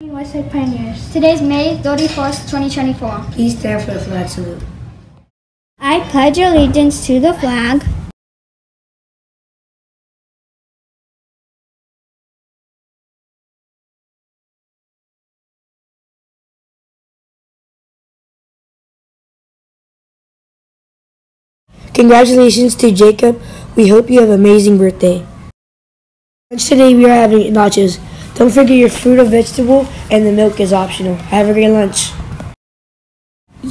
Westside Pioneers. Today's May 31st, 2024. Please stand for the flag salute. I pledge allegiance to the flag Congratulations to Jacob. We hope you have an amazing birthday. Lunch today we are having nachos. Don't forget your fruit or vegetable and the milk is optional. Have a great lunch.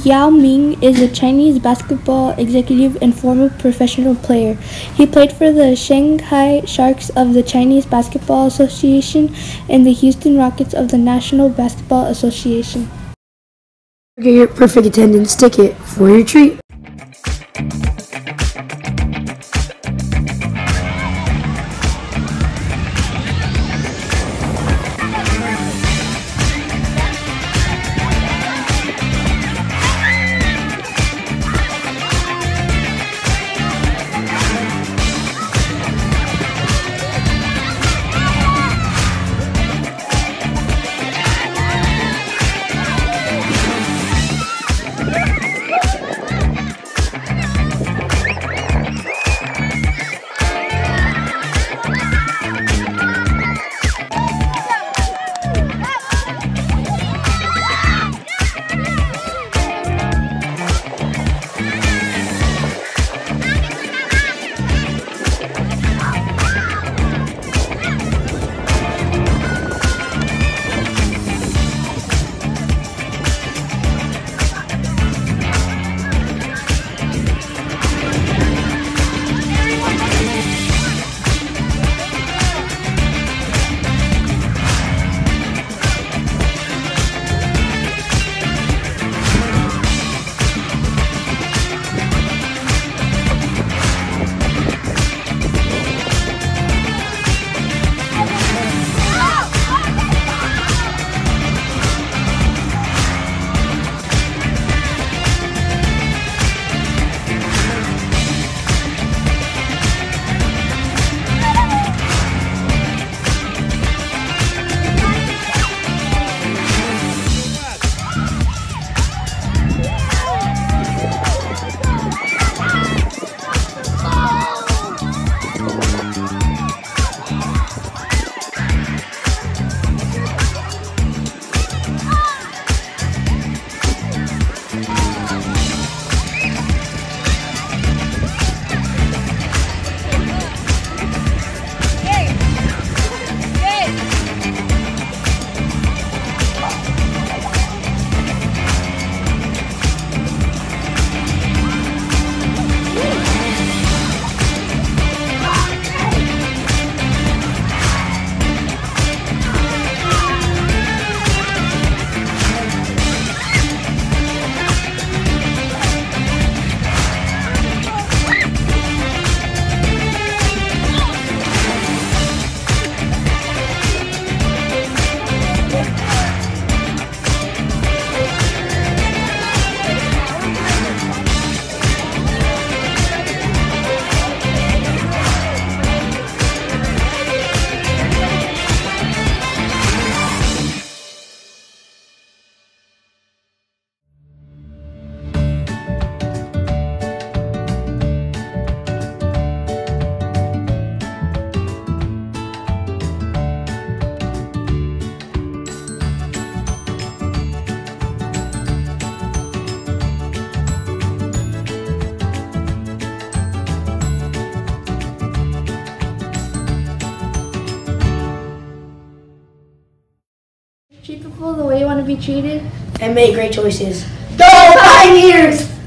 Yao Ming is a Chinese basketball executive and former professional player. He played for the Shanghai Sharks of the Chinese Basketball Association and the Houston Rockets of the National Basketball Association. Get your perfect attendance ticket for your treat. Treat people the way you want to be treated. And make great choices. Go Pioneers!